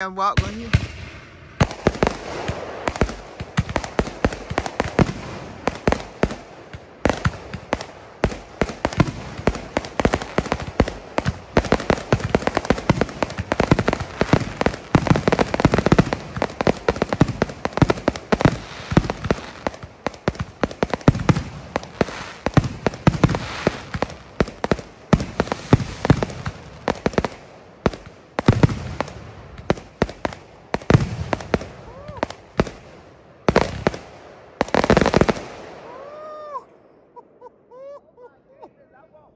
and walk on you.